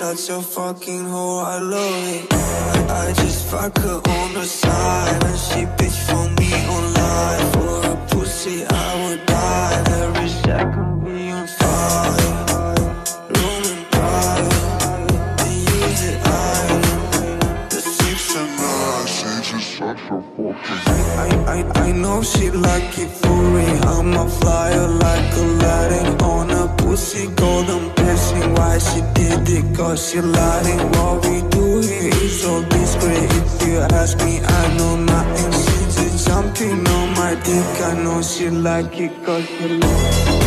such a fucking hoe, I love it. I, I just fuck her on the side. And she bitch for me online For a pussy I would die. Every second be on fire. Room and private They use it The six and nine She just such a fucking I, I, I know she like it for me I'm a flyer like Aladdin Why she did it cause she lying What we do here is so discreet. If you ask me I know nothing. She just jumping on my dick. I know she like it cause she like